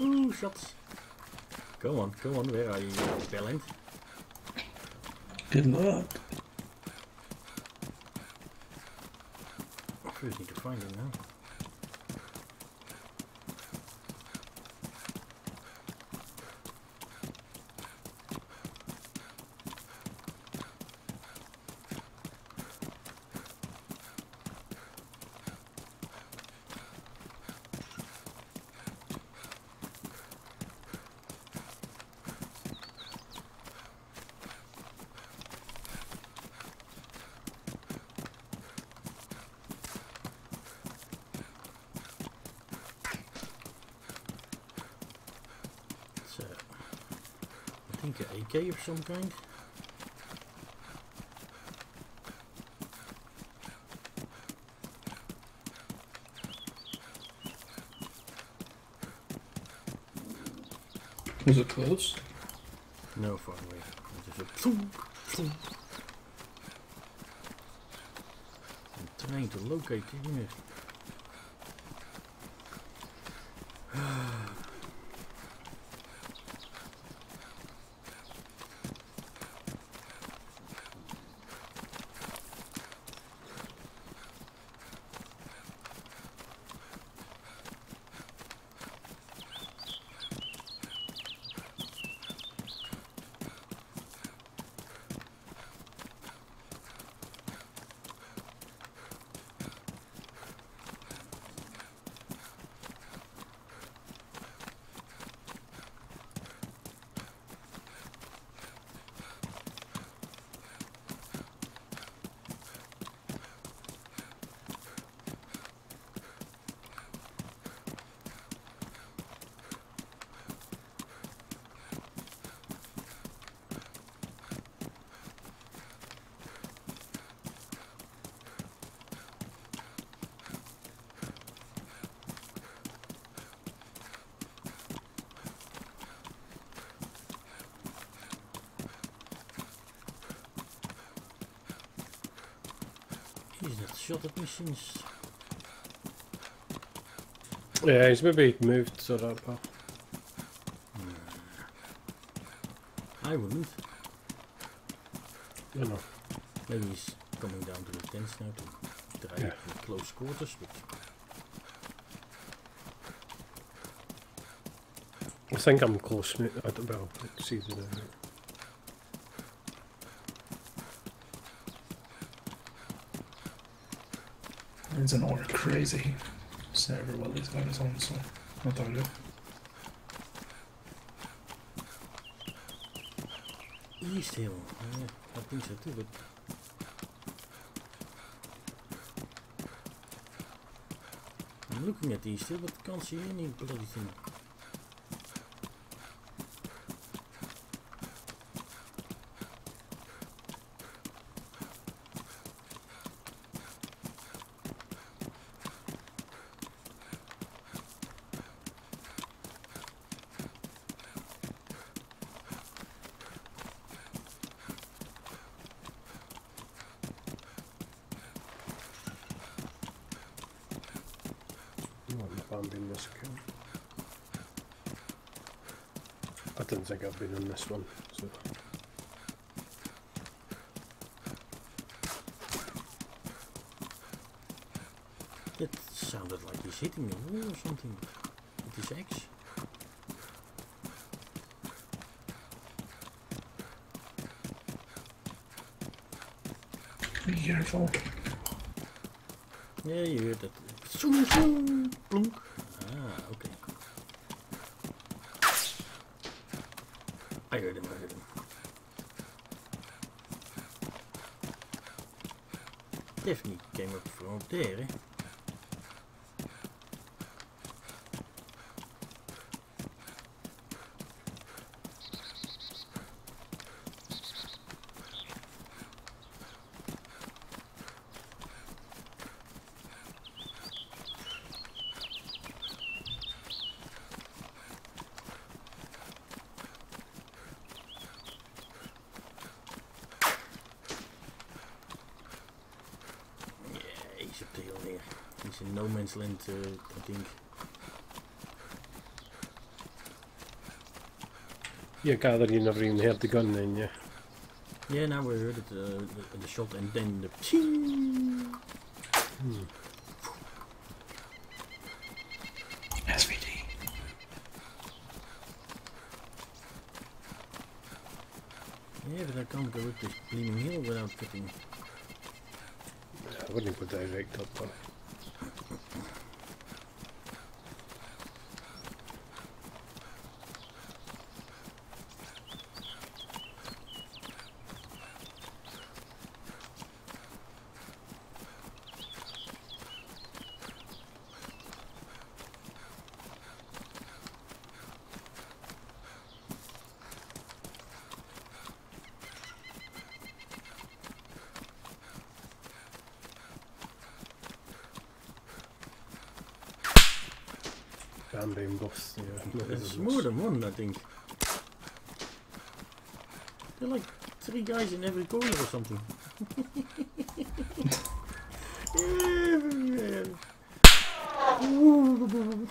Ooh, shots. Go on, go on. Where are you, Bellend? Good luck. I first need to find him now. Think an AK of some kind. Was it close? No thump, thump. I'm trying to locate the unit. Jeez, that shot at since. Yeah, he's maybe moved to that path. I wouldn't. I know. Maybe he's coming down to the tents now to try Yeah. close quarters, but I think I'm close. I don't well, it's easy to It's an orc crazy server while these his own, so not that good. East Hill. Yeah, I think so too, but I'm looking at East Hill, but can't see any bloody thing. I want abandon this account. I didn't think I've been in this one, so It sounded like he's hitting the wall or something with his axe. Be careful. Yeah, you heard that. Zoom, zoom, plunk. Ah, okay. I heard him, I heard him. Definitely came up from there, eh? Yeah, he's up the hill there. He's in no man's land, uh, I think. you gather you never even heard the gun then, yeah. Yeah, now we heard it, uh, the, the shot and then the ching. SVD. Yeah, but I can't go up this bleeding hill without getting... I wouldn't go direct up, but bam beam buffs, yeah. There's more than one, I think. There are like three guys in every corner or something. Everywhere. Ooh.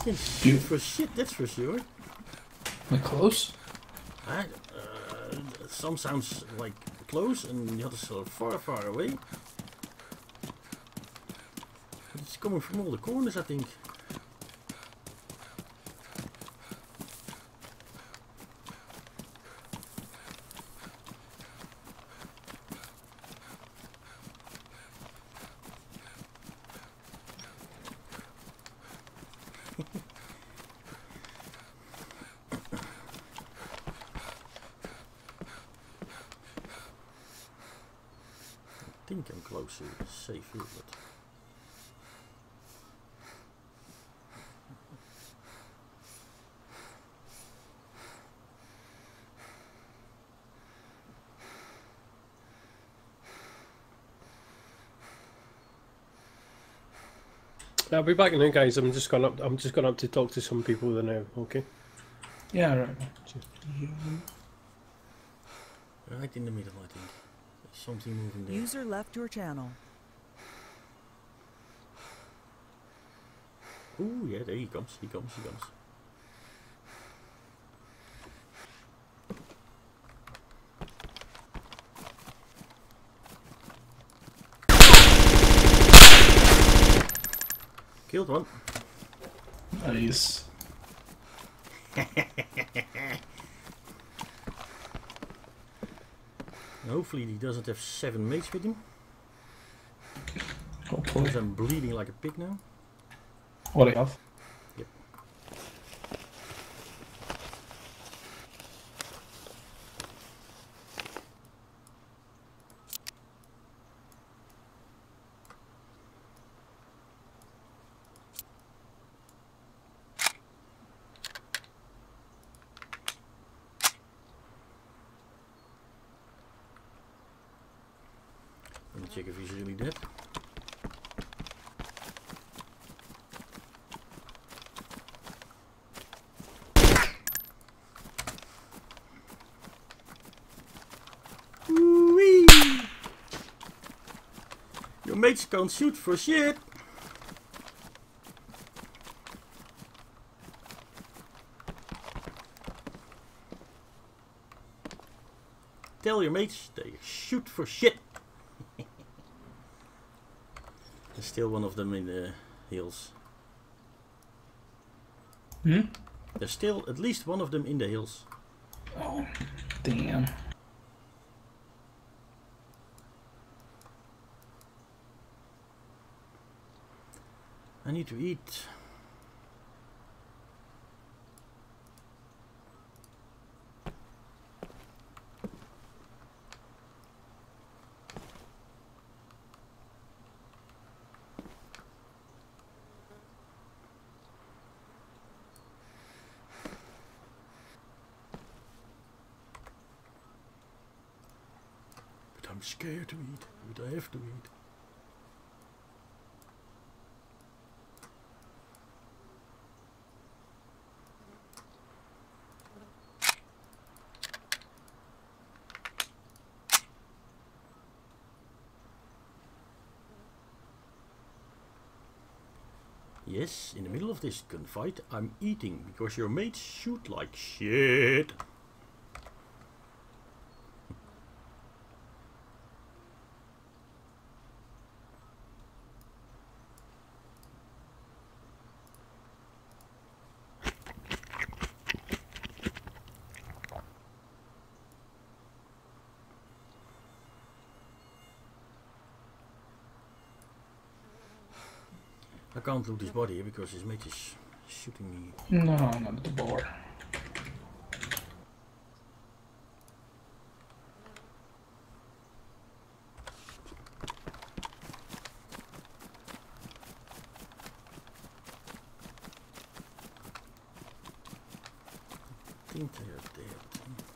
Can shoot for shit, that's for sure. Am I close? I, uh, some sounds like close and the others are far, far away. From all the corners, I think. I think I'm close to safe here, but I'll be back in now, guys. I'm just going up. I'm just going up to talk to some people there now. Okay. Yeah, right. right in the middle, I think. There's something moving there. User left your channel. Oh yeah, there he comes, he comes, he comes. Killed one. Nice. Hopefully he doesn't have seven mates with him. Hopefully. Because I'm bleeding like a pig now. What do you have? Let check if he's really dead. Your mates can't shoot for shit. Tell your mates they shoot for shit. There's still one of them in the hills. Hmm? There's still at least one of them in the hills. Oh, damn. I need to eat. I'm scared to eat, but I have to eat. Yes, in the middle of this gunfight, I'm eating because your mates shoot like shit. I can't loot his body because his mate is shooting me. No, not the bar. I think they are dead.